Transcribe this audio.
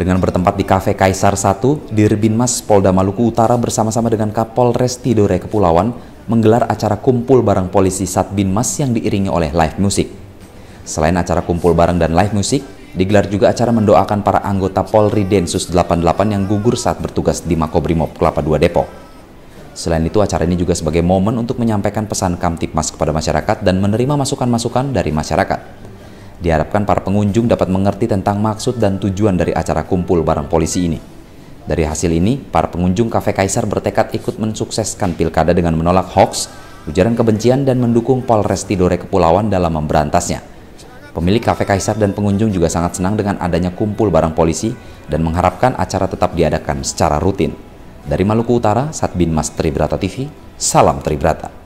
Dengan bertempat di Cafe Kaisar 1, Dirbinmas Polda Maluku Utara bersama-sama dengan Kapolres Tidore Kepulauan menggelar acara kumpul bareng polisi Satbinmas yang diiringi oleh live music. Selain acara kumpul bareng dan live music, digelar juga acara mendoakan para anggota Polri Densus 88 yang gugur saat bertugas di Makobrimob Kelapa II Depok. Selain itu, acara ini juga sebagai momen untuk menyampaikan pesan Kamtipmas kepada masyarakat dan menerima masukan-masukan dari masyarakat. Diharapkan para pengunjung dapat mengerti tentang maksud dan tujuan dari acara kumpul bareng polisi ini. Dari hasil ini, para pengunjung Cafe Kaisar bertekad ikut mensukseskan pilkada dengan menolak hoax, ujaran kebencian, dan mendukung Polres Tidore Kepulauan dalam memberantasnya. Pemilik Cafe Kaisar dan pengunjung juga sangat senang dengan adanya kumpul bareng polisi dan mengharapkan acara tetap diadakan secara rutin. Dari Maluku Utara, Satbin Mas Tribrata TV, salam Tribrata.